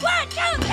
One, two, three.